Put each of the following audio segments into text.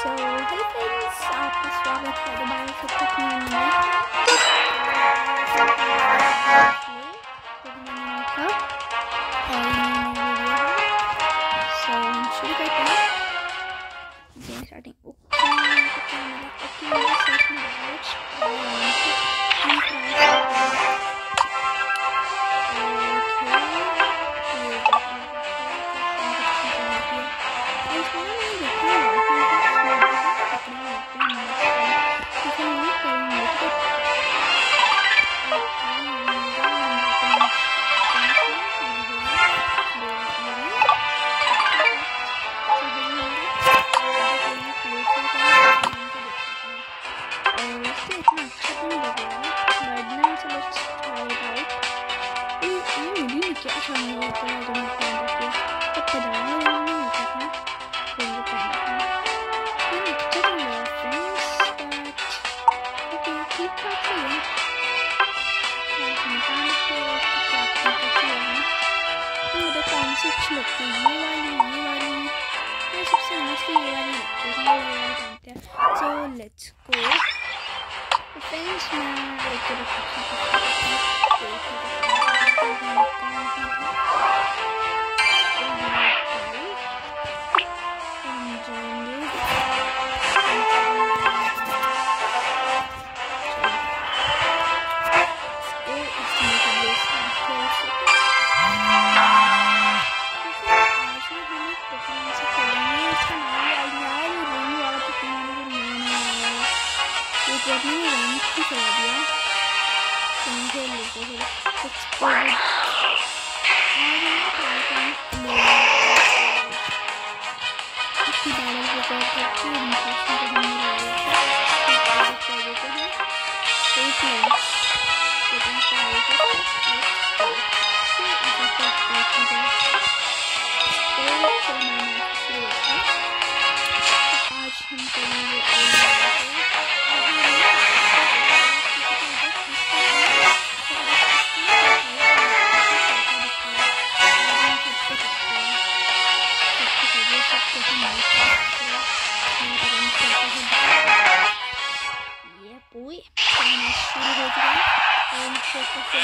So hello friends आपका स्वागत है दोबारा से कुकिंग में का और वीडियो है सो हम शुरू करते हैं गेम स्टार्टिंग ओके ओके मेरा ओके मेरा सेट में आज हम przepraszam, że znalazłem na takie odpowiadanie, ale nie wiem, tak, no. To jest fajne. No, czego miałem wstać? Takie kilka chwil. Ну, да там все члепки сделали, сделали. Ну, собственно, мы все сделали. So, let's go. Thanks, man. करने में रंग की चला दिया समझे लेते फिर इसकी बारह को कर करके इन्फेक्शन को हमने लगाया कर देते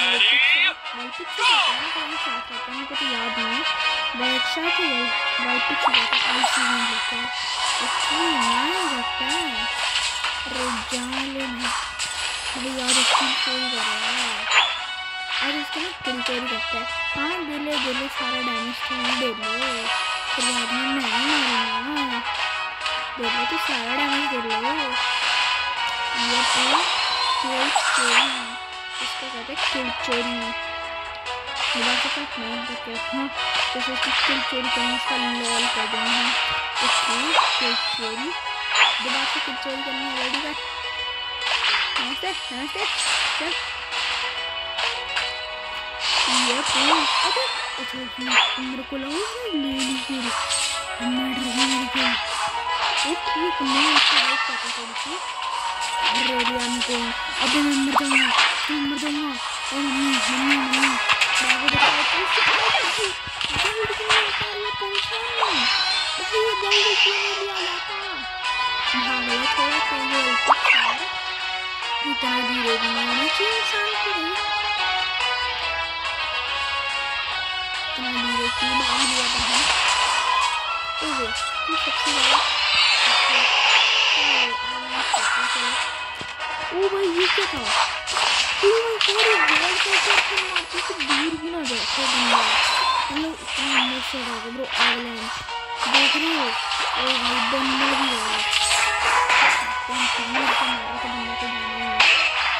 वाइट है वाइट पिक्स होता है ना कहीं क्या कहते हैं मुझे तो याद नहीं है बट शायद तो वाइट पिक्स होता है आई सी नहीं होता है इतना नया लगता है अरे जान लेना अरे यार इसकी चोरी कर रहा है और इसको ना किल चोरी करता है हाँ दे ले दे ले सारा डैमेज तो दे ले फिर बाद में मैं मारूँगा दे ले तो सारा डैमेज दे ले ये तो किल चोरी इसको कहते हैं किल चोरी दोबारा से तक मैं करके रखूँ जैसे कि किल चोरी करेंगे इसका लॉल कर देंगे ओके किल चोरी दोबारा से किल चोरी करनी है रेडी कर। नमस्ते नमस्ते। चल। ये तो अबे अच्छा मेरे को लगा ले ली फिर मैं डर गई। मेरे को ओके मैं इसको देख पाता थोड़ी सी अरे यार को जाऊँगा मैं मर जाऊँगा। भी नहीं होना चाहिए इंसान को भी इतना धीरे क्यों भाग लिया था हम तो वो तू सबसे ज़्यादा ओ भाई ये क्या था ओ भाई सॉरी वर्ल्ड का क्या था मारते से दूर भी ना जाए तो बंदा मतलब इतना अंदर से रहा ब्रो आइलैंड देख रहे हो ओ भाई बंदा भी मारा तो बंदा ये अपना हमारा आ जाता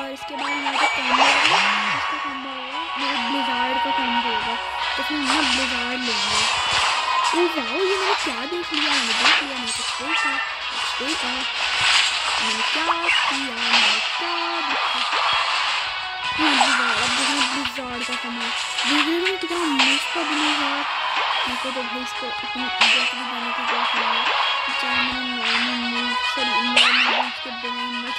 और इसके बाद होगा इसका कॉम्बो होगा मेरा ब्लिजार्ड का कॉम्बो होगा तो फिर मैं ब्लिजार्ड लूँगी ओ वाओ ये मैंने क्या देख लिया? मैंने देख लिया, मैंने कुछ देखा कुछ देखा। मैंने क्या किया, मैंने क्या देखा? ब्लिजार्ड का कमाल। देख में कितना मस्त था ब्लिजार्ड मेरे तो भाई इसको इतनी इज़्ज़त भी देने की ज़रूरत है। चाहे मैंने normal move sorry normal launch के बिना ही मत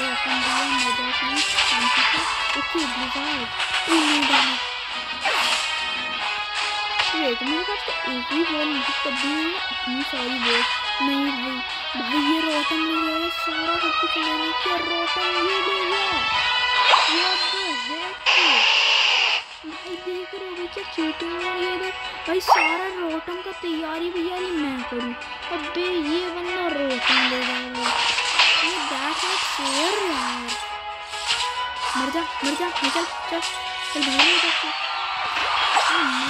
रोटम दिया मज़ा की शांति से okay blizzard oh no wait मेरे पास तो एक ही बॉल नहीं तभी इतनी सारी बॉल नहीं भाई ये रोटन ले गया सारा सब कुछ लेने क्या, रोटन ये ले गया भाई, देख रहे हो क्या चीटिंग है, ये देख। भाई, सारा रोटन का तैयारी भी मैं करूँ। अबे, ये बंदा रोटन ले गया ये। बैट में शेर यार मर जा मर जा निकल चल चल भाई नहीं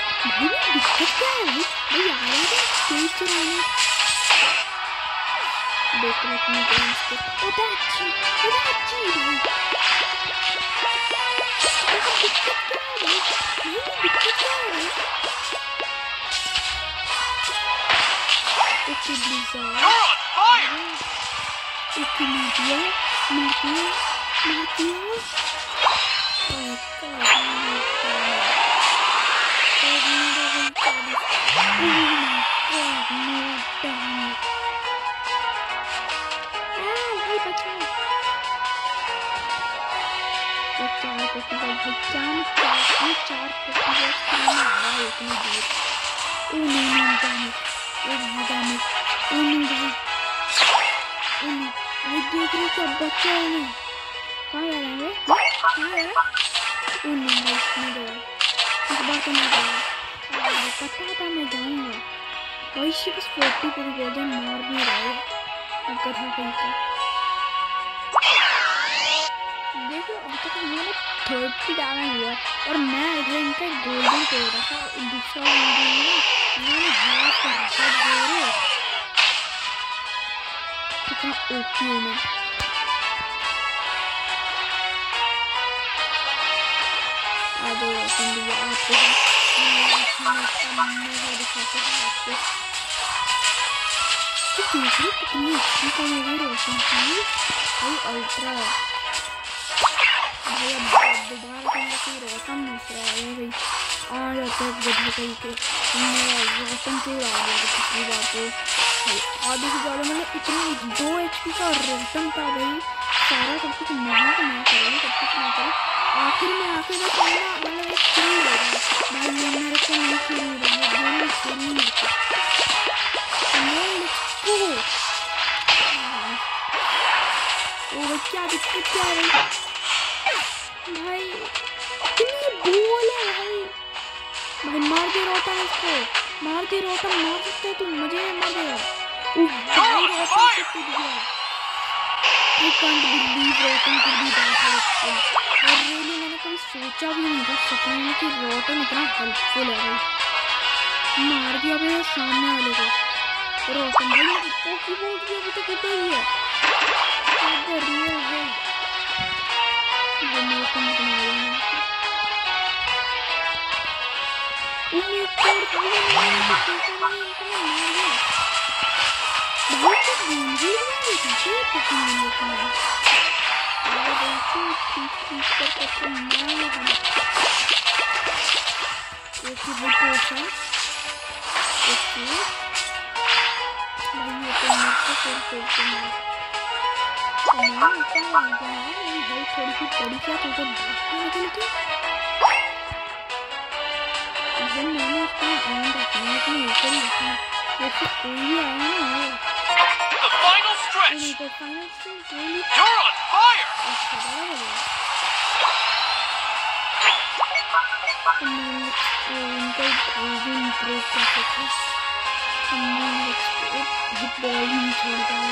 Benim bisiklet gelmiş fire. yarın değiştirmeyi bekletmeyi gelmişti. कहाँ जा रहा है कहाँ जा रहा है ओ नो भाई मैं गया इस बार तो मैं गया पता था मैं जाऊँगा। भाई से बस फोर्टी पूरी गोल्डन मार नहीं रहा है गधा कहीं का। देखो, अभी तक मैंने थर्टी डैमेज हुआ और मैं इधर इनका गोल्डन तोड़ रहा था दूसरा गोल्डन मैंने हाथ कर रखा जोरे कितना ओपी हूँ मैं आ जाओ रोशन भैया आते देखिए कितनी अच्छी कम है रोशन की भाई अल्ट्रा भाई अब दोबारा करने की रोशन दूसरा है भाई आ जाते हैं गधा कहीं के रोशन से आ गया था पिछली बार तो भाई आधे से ज़्यादा मतलब इतनी दो एच पी का रोशन था भाई सारा सब कुछ नहीं तो मैं करूँ सब कुछ मैं करूँ। आखिर में आके बस ना मतलब एक खेल ले रहा है भाई ये मेरे को नहीं खेल रहा है दोनों खेल नहीं को ओ, भाई, क्या दिक्कत क्या है? भाई कितनी बोल है, भाई। भाई, मार दे रोटा इसको। मार दे रोटा मार सकते तुम, मुझे मार देगा। ओ, भाई, रोटा से टूट गया। I can't believe rotten could be that helpful और रियली मैंने कभी सोचा भी नहीं था, सपने में कि रोटन इतना हेल्पफुल है भाई। मार दिया मेरे सामने वाले को। रोटन भाई मेरे की बोल दिया? अभी तो कितना ही है। द रियल वे दुनिया उम्मीद करती हूँ मैं कि तुमने इनको मार भाई तो ही नहीं थी क्या पसंद नहीं था और देखो, ठीक ठीक कर करके मार हम एक वो पोषण ओके भाई, ये तो मत तो फिर फिर से मार मैं इतना आ गया है। मेरी भाई, थोड़ी सी बड़ी क्या? तो तो भागने निकल के मैंने इसको ऑन रखा है अपने ऊपर ही रखा है वैसे कोई भी आया ना Clutch! You're on fire! And then um, they broke the focus. And then the volume, down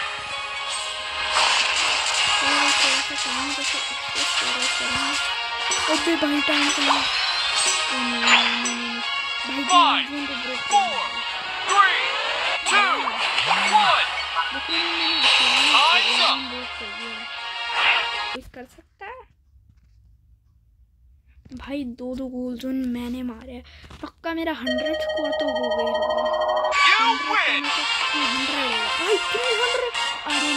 सा काम करना अबे भाई टाइम है। ओ नहीं। भाई को ब्रेक कुछ कर। सकता है? भाई दो दो गोल जोन मैंने मारे पक्का मेरा हंड्रेड स्कोर तो हो गई होगा। हंड्रेड हंड्रेड भाई थ्री हंड्रेड अरे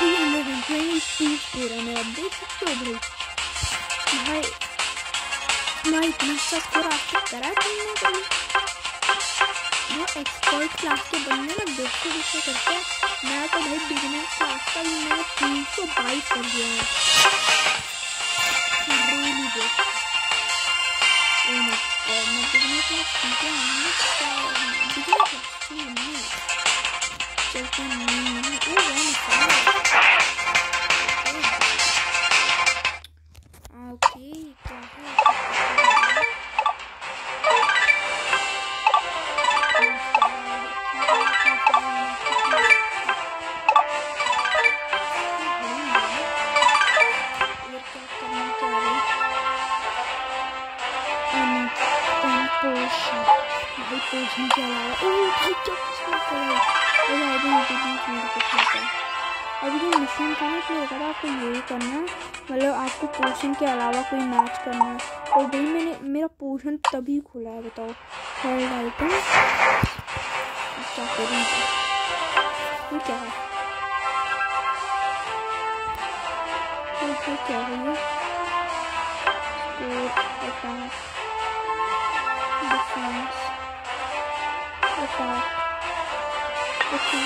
believe three hundred and twenty two score है मेरा देख सकते हो भाई भाई भाई इतना अच्छा स्कोर आपको करा तुमने कभी वो एक्सपर्ट क्लास के बंदे ना दूसरे दूसरे करते हैं मैं तो भाई बिगिनर क्लास का भी मैंने तीन सौ बाईस कर दिया है really good. Oh my god, मैं बिगिनर क्लास ठीक है हमने क्या बिगिनर क्लास थी हमने चलते नहीं अटैक ओके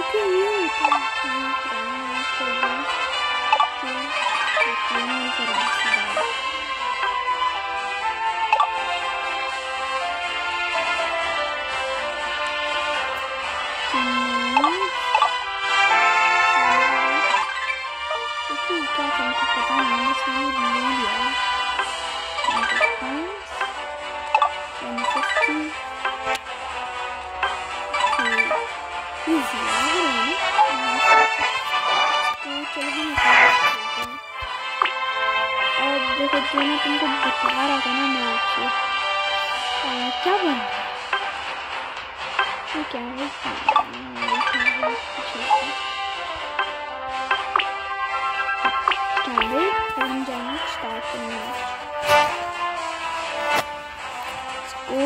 ओके ये होता क्या था मुझे पता नहीं मैंने इसमें ले लिया Easy, चलो हम इस वाले से खेलते हैं अब देखो जो मैं तुमको बता रहा था ना मैं आपसे आ, क्या बन रहा है ये क्या है आ, क्या है कुछ ऐसा स्टार्ट फिर हम जाएँगे स्टार्ट करने इसको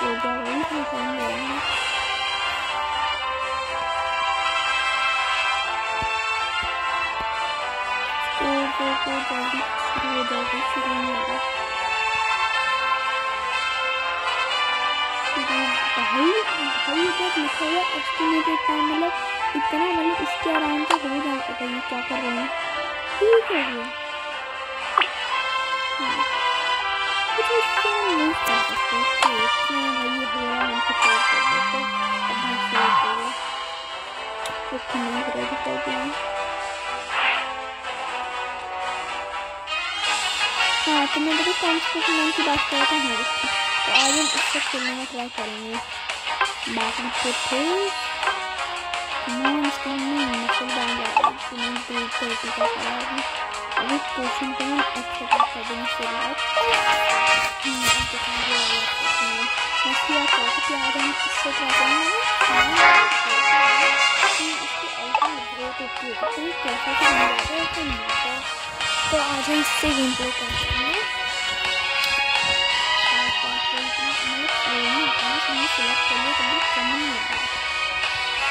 हो जाएगा ही टाइम लगेगा तो तो तो जल्दी शुरू हो जाएगा शुरू नहीं होगा शुरू भाई भाई इधर इतना मतलब इसके अराउंड तो हो जाता था ये क्या कर रहे हैं। ठीक है ये हाँ। सकते तो ये हो है हम हाँ। तो मैं देखो कॉन्स्टिट्यूशन की बात कर रहा था हमारे तो आज हम इससे खेलने का ट्राई करेंगे। Back and foot non stop में मतलब डाल जाएगा मैं टू थर्टी का करा अभी अभी पोर्शन को हम एक्स्ट्रा कर आप सकते इससे करेंगे इसकी है तो ये कैसा बन जाता है ऐसा नहीं होता है तो आज हम इससे गेम प्ले करते हैं। सेलेक्ट कर लिया तभी कम नहीं होगा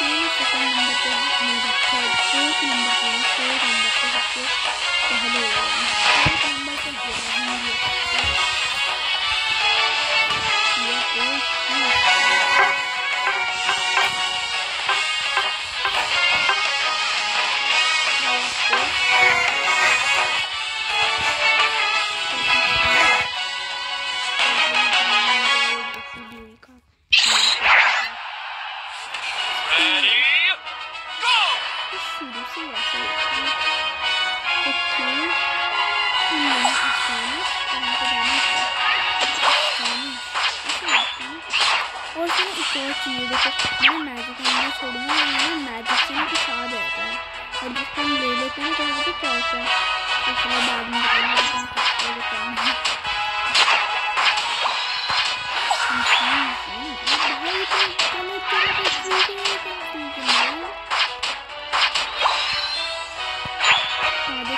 तो कम होगी Three, two, one. Oh. Ready, और फिर एक और चीज़ देखो मैंने मैजिक अंदर छोड़ूँगा मैंने मैजिक से कुछ आ जाता है और जिसको हम ले लेते हैं तो पे क्या होता है चलो बाद में है है है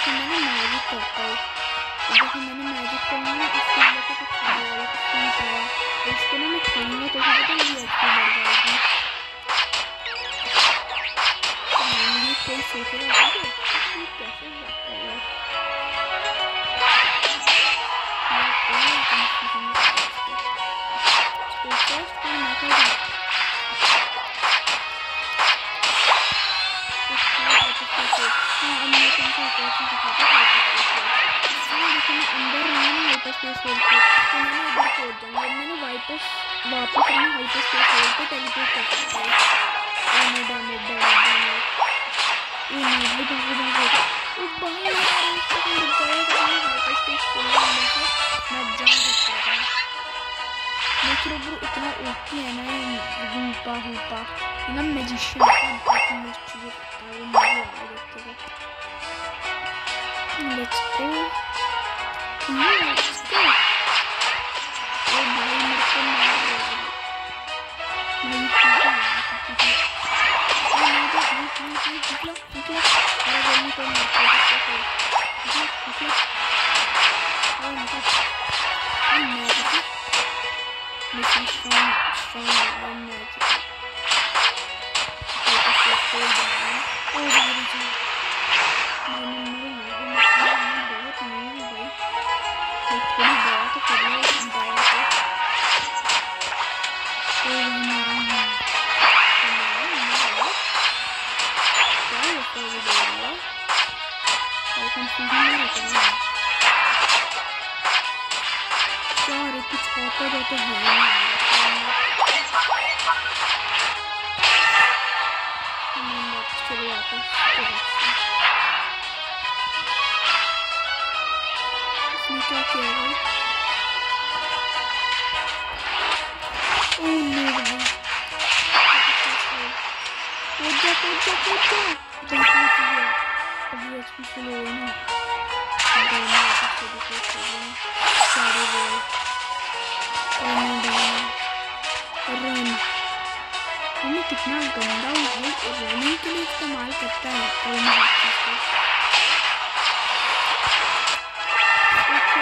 हाँ मैजिक करता हूँ देखो मैंने मैजिक करना है इसके अंदर से कुछ आ जाएगा कुछ नहीं पाया तो इसको ना मैं खाऊँगा तो फिर पता मेरी अच्छी बढ़ जाएगी। तो मैंने कोई सोच रहा था कैसे जाता है। मैं कोई कंफ्यूजन नहीं कर इसको तो फ़र्स्ट टाइम मैं कर रहा वापस वापस मैं हाइपर स्पेस वर्ल्ड पे टेलीपोर्ट कर सकता हूँ और मैं डैमेज डैमेज डैमेज भी भाग भाग वो आ रहा है इसको रुक जाएगा तो मैं हाइपर स्पेस वर्ल्ड में से मैं जा सकता था। लेकिन ब्रो इतना ओपी है ना, ये रूपा ना मैजिशियन का बहुत मस्त चीज़ करता है, वो मुझे याद देखते हुए let's go This is strong, strong, होता जाता हम चले वापस तो इसने क्या किया भाई ओह नो भाई कूद जा कूद जा कूद जा भाई कूद गया अभी हो वापस से रिपोर्ट हैं सारे बॉल रन कितना गंदा वो रनिंग के लिए इस्तेमाल करता है और मैं हर चीज़ को ओके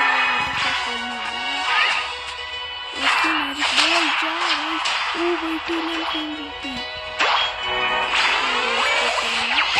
वापस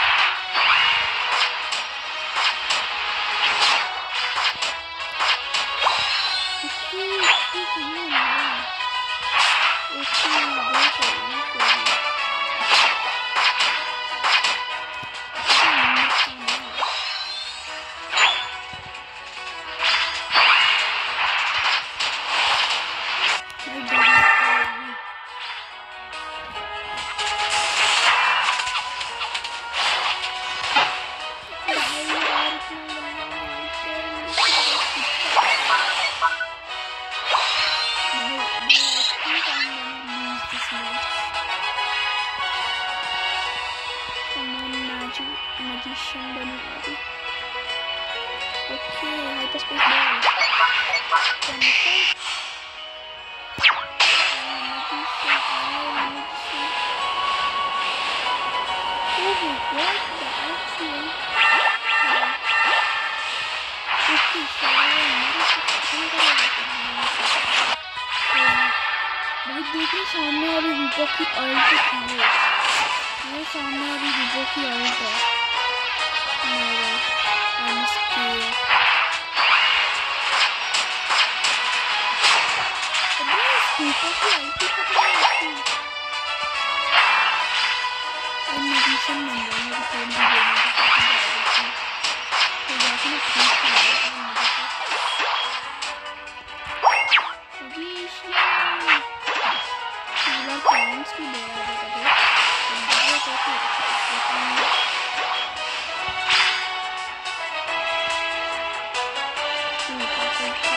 देखिए सामने वाली रूपा की अल्ट थी वो ये सामने वाली रूपा की अल्ट है मेरा अनस्केयर अबे इस रूपा की अल्ट मेरी फ्रेंड भी देने का तो जाके मैं खरीद के लाया था मेडिसिन magician पूरा पॉइंट्स भी दे रहा है मुझे तो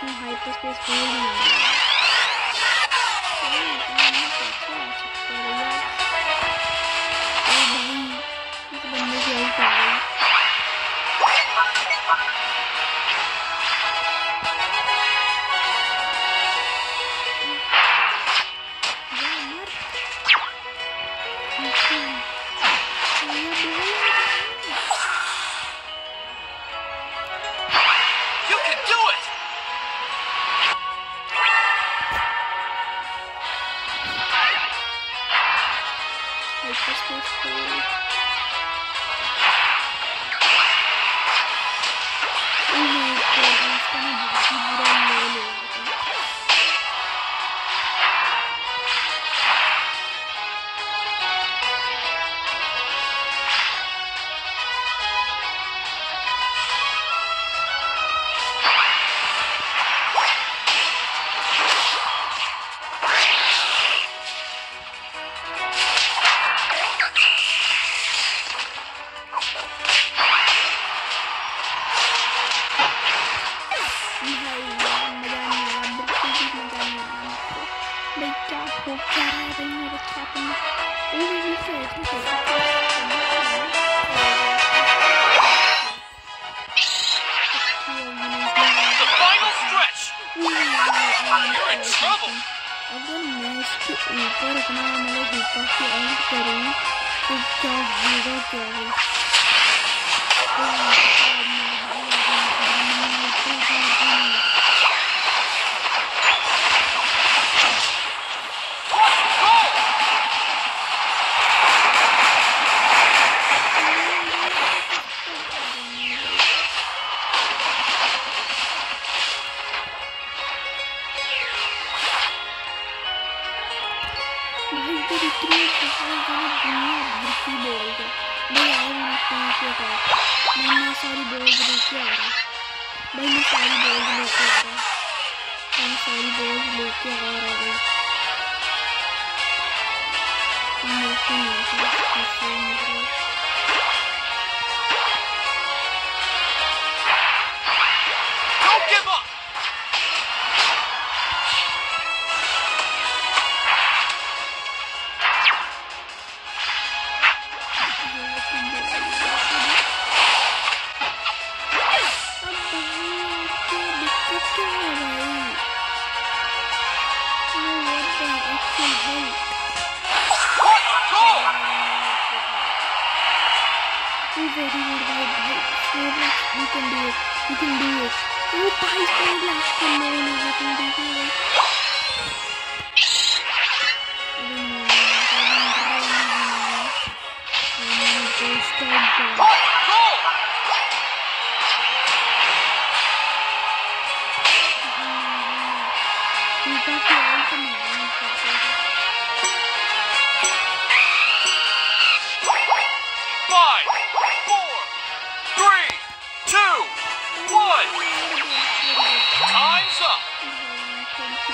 फिर हाइपरस्पेस से एंड करूँ तो क्या होगा क्या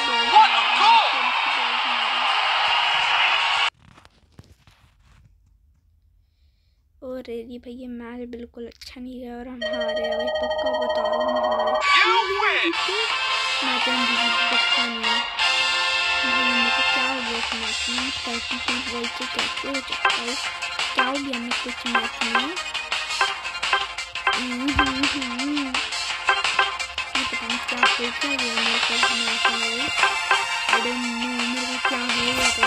What a goal! और ये भाई ये मैच बिल्कुल अच्छा नहीं गया और हम हारे भाई पक्का बता रहा हूँ हम हारे You win. मैं तो पक्का नहीं है। मेरे क्या हो गया इस मैच में? थर्टी टू बॉल से कैसे हो सकता है? क्या हो गया? मैं कुछ मैच में? ये पता नहीं क्या हो है मेरे को मैच में आई डोंट नो मेरे को क्या हो गया तो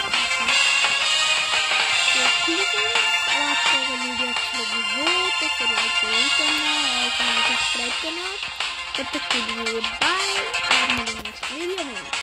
ठीक है अगर आपको अगर वीडियो अच्छी लगी हो तो फिर लाइक ज़रूर करना और चैनल सब्सक्राइब करना तब तक के लिए बाय और मिलेंगे नेक्स्ट वीडियो में